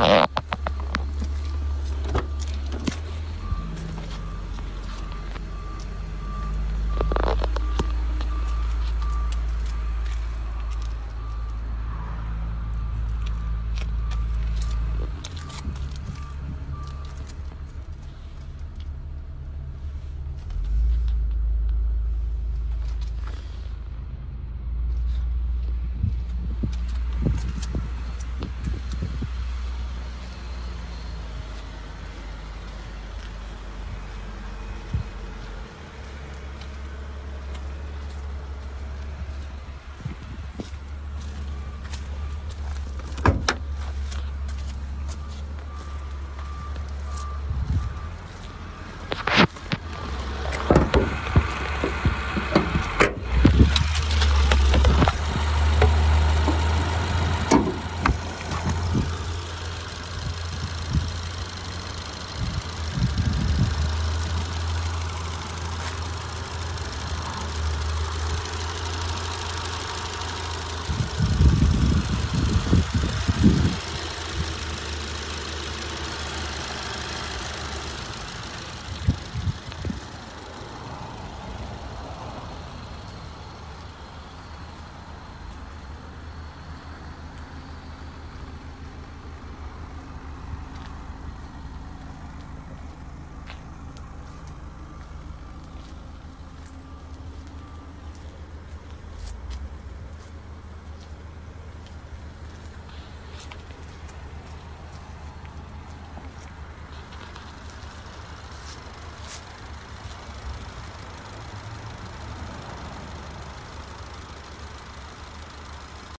Yeah.